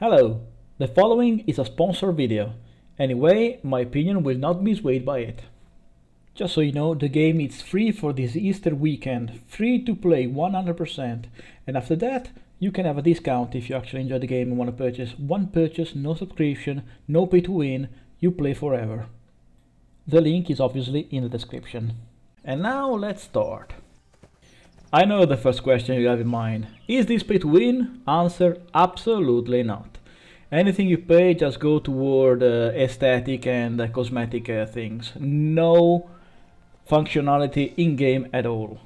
Hello, the following is a sponsored video. Anyway, my opinion will not be swayed by it. Just so you know, the game is free for this Easter weekend, free to play 100%, and after that, you can have a discount if you actually enjoy the game and want to purchase. One purchase, no subscription, no pay to win, you play forever. The link is obviously in the description. And now let's start. I know the first question you have in mind. Is this pay to win? Answer, absolutely not. Anything you pay just go toward uh, aesthetic and uh, cosmetic uh, things. No functionality in-game at all.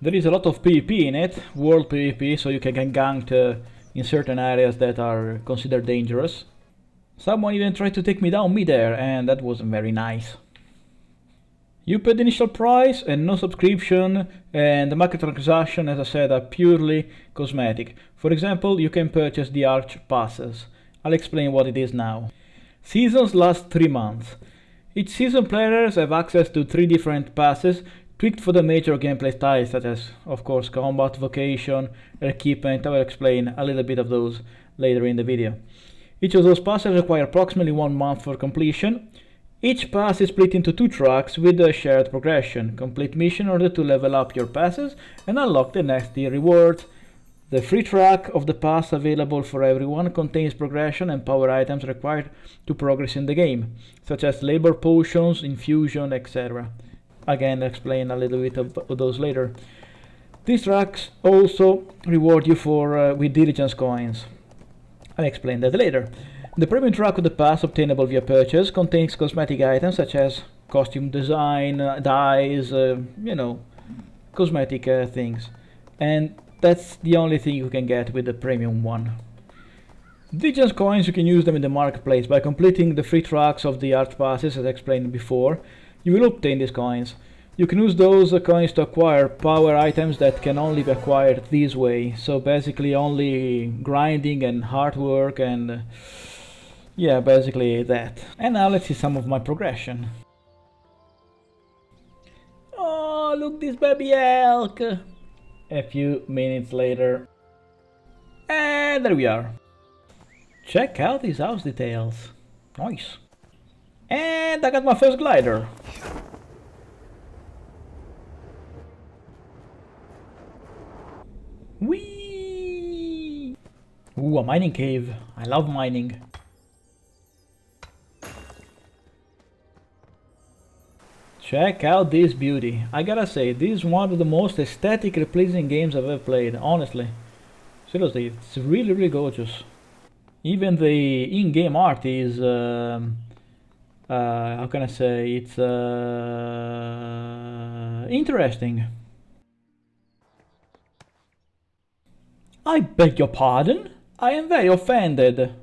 There is a lot of PvP in it, world PvP, so you can get ganked uh, in certain areas that are considered dangerous. Someone even tried to take me down mid-air, and that wasn't very nice. You pay the initial price and no subscription and the microtransaction as I said are purely cosmetic. For example, you can purchase the Arche passes. I'll explain what it is now. Seasons last 3 months. Each season players have access to 3 different passes tweaked for the major gameplay styles such as, of course, combat, vocation, equipment. I will explain a little bit of those later in the video. Each of those passes require approximately 1 month for completion. Each pass is split into two tracks with a shared progression. Complete mission in order to level up your passes and unlock the next tier rewards. The free track of the pass available for everyone contains progression and power items required to progress in the game, such as labor potions, infusion, etc. Again, I'll explain a little bit of those later. These tracks also reward you for uh, with diligence coins. I'll explain that later. The premium track of the pass obtainable via purchase contains cosmetic items such as costume design, uh, dyes, uh, you know, cosmetic uh, things. And that's the only thing you can get with the premium one. Diligence coins, you can use them in the marketplace. By completing the free tracks of the art passes, as explained before, you will obtain these coins. You can use those coins to acquire power items that can only be acquired this way. So basically only grinding and hard work and yeah, basically that. And now let's see some of my progression. Oh, look this baby elk! A few minutes later. And there we are. Check out these house details. Nice. And I got my first glider. Whee! Ooh, a mining cave. I love mining. Check out this beauty. I gotta say, this is one of the most aesthetically pleasing games I've ever played, honestly. Seriously, it's really, really gorgeous. Even the in-game art is, uh, uh, how can I say, it's uh, interesting. I beg your pardon? I am very offended.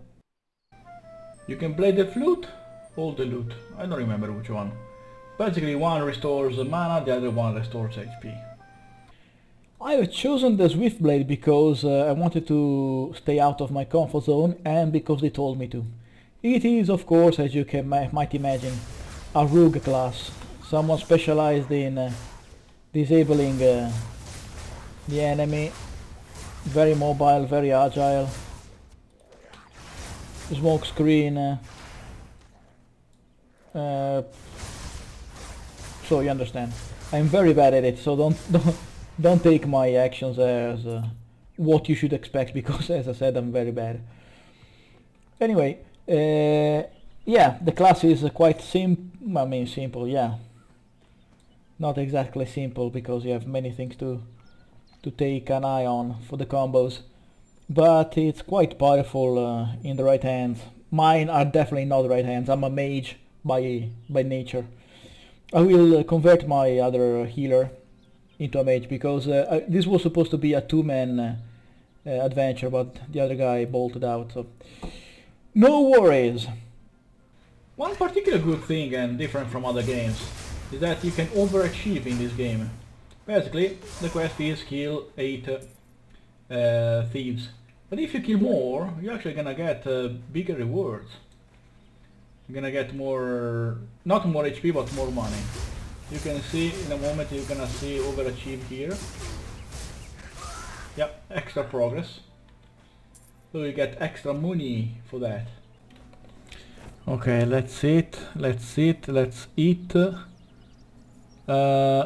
You can play the flute or the lute. I don't remember which one. Basically one restores mana, the other one restores HP. I have chosen the Swift Blade because uh, I wanted to stay out of my comfort zone and because they told me to. It is of course, as you can might imagine, a rogue class. Someone specialized in uh, disabling uh, the enemy. Very mobile, very agile. Smoke screen. So you understand. I'm very bad at it, so don't don't don't take my actions as uh, what you should expect because, as I said, I'm very bad. Anyway, uh, yeah, the class is uh, quite simple. I mean, simple, yeah. Not exactly simple because you have many things to to take an eye on for the combos, but it's quite powerful uh, in the right hands. Mine are definitely not right hands. I'm a mage by by nature. I will uh, convert my other healer into a mage because uh, I, this was supposed to be a two-man uh, adventure but the other guy bolted out so. No worries. One particular good thing and different from other games is that you can overachieve in this game. Basically the quest is kill 8 uh, thieves. But if you kill more you're actually gonna get uh, bigger rewards you're gonna get more, not more HP, but more money. You can see in a moment you're gonna see overachieve here. Yep, extra progress. So you get extra money for that. Okay, let's eat, let's eat, let's eat. Uh,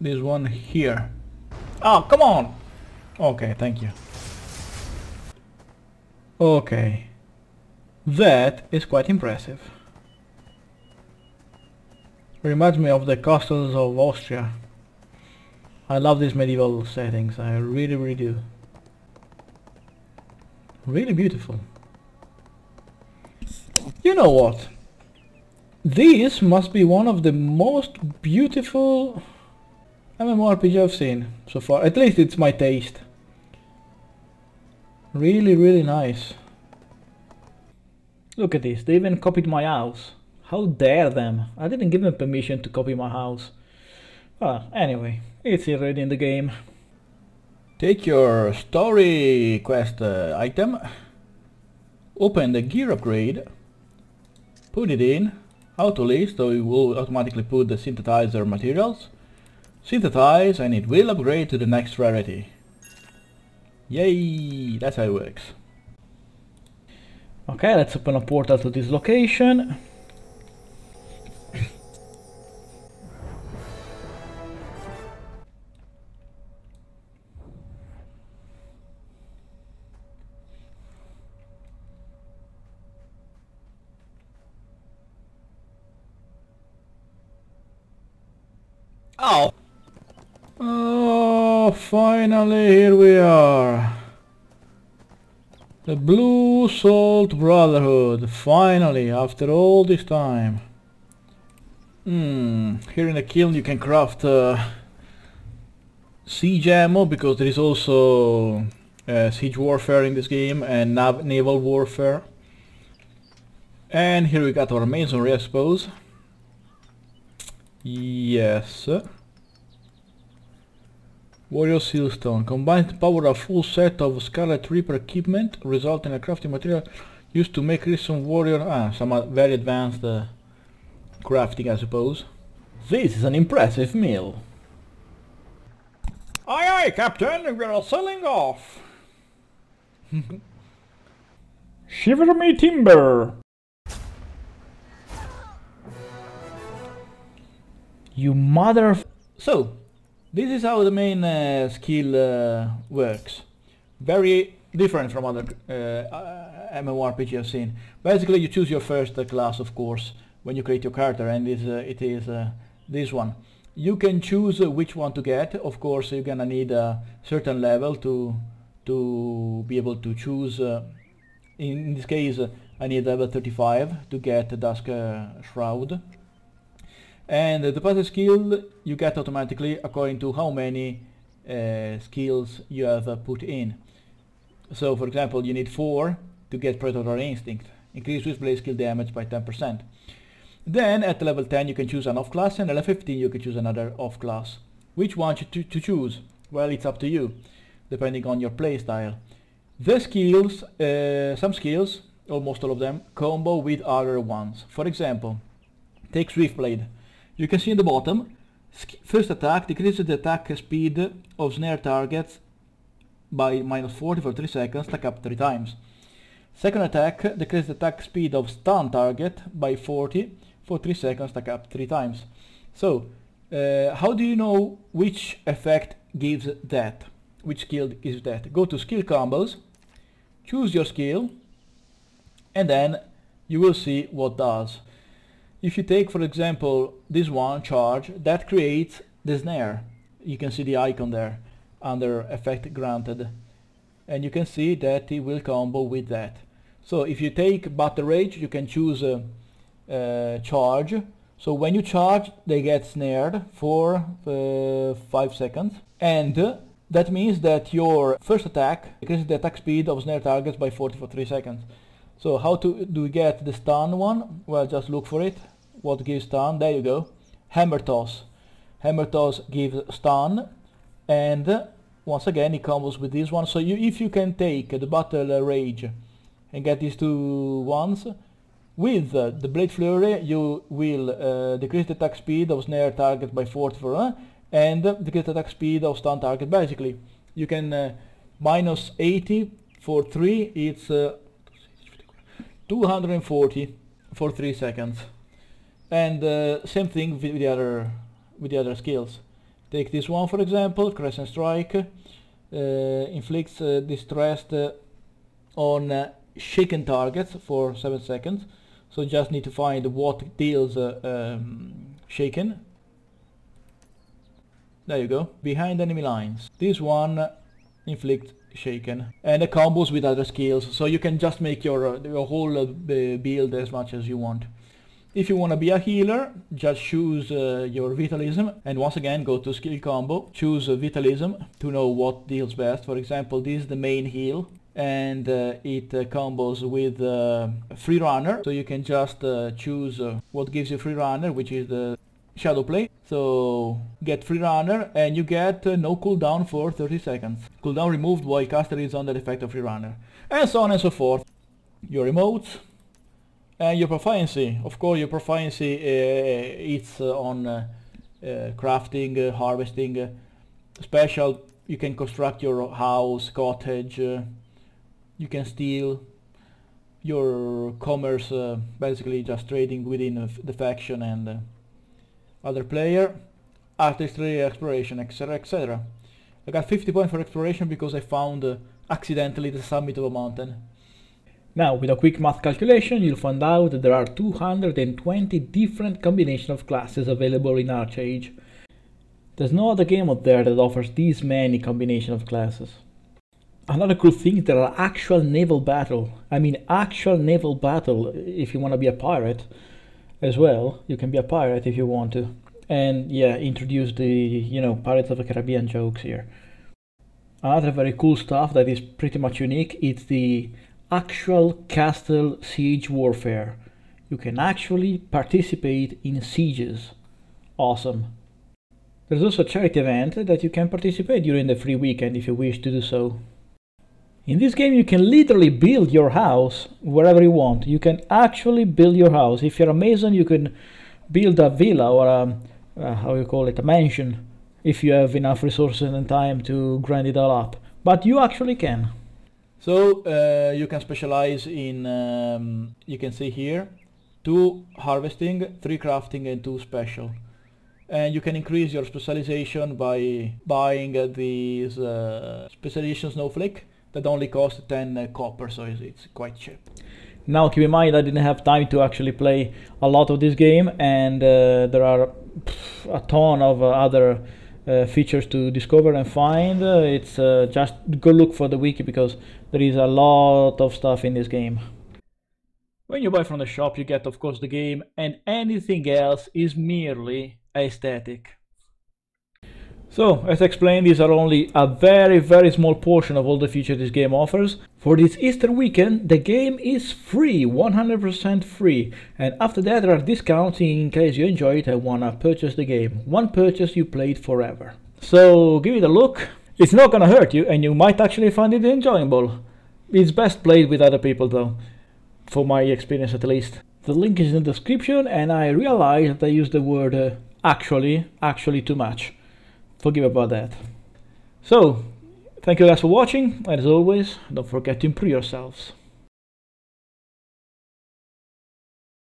this one here. Oh, come on! Okay, thank you. Okay. That is quite impressive. Reminds me of the castles of Austria. I love these medieval settings, I really really do. Really beautiful. You know what? This must be one of the most beautiful MMORPG I've seen so far. At least it's my taste. Really, really nice. Look at this, they even copied my house. How dare them? I didn't give them permission to copy my house. Well, anyway, it's already in the game. Take your story quest uh, item, open the gear upgrade, put it in, auto list, so it will automatically put the synthesizer materials, synthesize and it will upgrade to the next rarity. Yay, that's how it works. Okay, let's open a portal to this location. Oh! Oh, finally here we are. The Blue Salt Brotherhood, finally, after all this time. Hmm, here in the kiln you can craft uh, siege ammo, because there is also uh, siege warfare in this game, and nav naval warfare. And here we got our masonry, I suppose. Yes. Warrior Sealstone. Combines the power of full set of Scarlet Reaper equipment, resulting in a crafting material used to make Crimson Warrior... Ah, some very advanced uh, crafting, I suppose. This is an impressive meal. Aye aye, Captain, we are selling off. Shiver me timber! You mother... So, this is how the main uh, skill uh, works. Very different from other uh, MMORPG I've seen. Basically you choose your first uh, class of course when you create your character and this, uh, it is uh, this one. You can choose which one to get. Of course you're gonna need a certain level to to be able to choose. in, in, this case I need level 35 to get Dusk Shroud and the passive skill you get automatically according to how many uh, skills you have uh, put in. So for example you need 4 to get Predator Instinct, increase Swiftblade skill damage by 10%. Then at level 10 you can choose an off class and at level 15 you can choose another off class. Which one to, to choose? Well it's up to you, depending on your playstyle. The skills, uh, some skills, almost all of them, combo with other ones. For example, take Swiftblade. You can see in the bottom, first attack decreases the attack speed of snare targets by minus 40 for 3 seconds, stack up 3 times. Second attack decreases the attack speed of stun target by 40 for 3 seconds, stack up 3 times. So, uh, how do you know which effect gives that? Which skill gives that? Go to skill combos, choose your skill, and then you will see what does. If you take for example this one charge that creates the snare. You can see the icon there under effect granted. And you can see that it will combo with that. So if you take battle rage you can choose a, a charge. So when you charge they get snared for uh, 5 seconds. And that means that your first attack increases the attack speed of snare targets by 40 for 3 seconds. So how to do we get the stun one? Well just look for it what gives stun? There you go. Hammer toss. Hammer toss gives stun and once again it combos with this one. So you, if you can take the battle rage and get these two ones, with the Blade Flurry you will uh, decrease the attack speed of snare target by 40 for, uh, and decrease the attack speed of stun target. Basically you can uh, minus 80 for 3 it's uh, 240 for 3 seconds and uh, same thing with the other with the other skills. Take this one for example crescent strike uh, inflicts uh, distress uh, on uh, shaken targets for 7 seconds. So just need to find what deals um, shaken. There you go. Behind enemy lines. This one inflicts shaken. And the combos with other skills. So you can just make your, your whole build as much as you want if you want to be a healer, just choose uh, your Vitalism and once again go to skill combo, choose Vitalism to know what deals best. For example, this is the main heal and uh, it uh, combos with uh, Free Runner. So you can just uh, choose what gives you Free Runner, which is the Shadow Play. So get Free Runner and you get no cooldown for 30 seconds. Cooldown removed while caster is under the effect of Free Runner. And so on and so forth. Your emotes, and your proficiency, of course, your proficiency uh, it's uh, on uh, uh crafting, uh, harvesting, uh, special. You can construct your house, cottage. you can steal. Your commerce, basically just trading within the faction and other player. Artistry, exploration, etc., etc. I got 50 points for exploration because I found accidentally the summit of a mountain. Now, with a quick math calculation, you'll find out that there are 220 different combination of classes available in ArcheAge. There's no other game out there that offers these many combination of classes. Another cool thing, there are actual naval battle. I mean actual naval battle if you want to be a pirate as well. You can be a pirate if you want to. And yeah, introduce the, you know, Pirates of the Caribbean jokes here. Another very cool stuff that is pretty much unique, it's the actual castle siege warfare. You can actually participate in sieges. Awesome. There's also a charity event that you can participate during the free weekend if you wish to do so. In this game you can literally build your house wherever you want. You can actually build your house. If you're a mason you can build a villa or a, uh, how you call it, a mansion if you have enough resources and time to grind it all up. But you actually can. So uh, you can specialize in, um, you can see here, two harvesting, three crafting and two special. And you can increase your specialization by buying uh, these uh, specialization snowflake that only cost 10 uh, copper, so it's, it's quite cheap. Now keep in mind I didn't have time to actually play a lot of this game and uh, there are pff, a ton of uh, other features to discover and find. Uh, it's uh, just go look for the wiki because there is a lot of stuff in this game. When you buy from the shop you get of course the game and anything else is merely aesthetic. So, as explained, these are only a very very small portion of all the features this game offers. For this Easter weekend, the game is free, 100% free, and after that there are discounts in case you enjoy it and wanna purchase the game. One purchase you play it forever. So, give it a look. It's not gonna hurt you, and you might actually find it enjoyable. It's best played with other people though, for my experience at least. The link is in the description, and I realized that I used the word uh, actually, actually too much forgive about that. So, thank you guys for watching, and as always, don't forget to improve yourselves.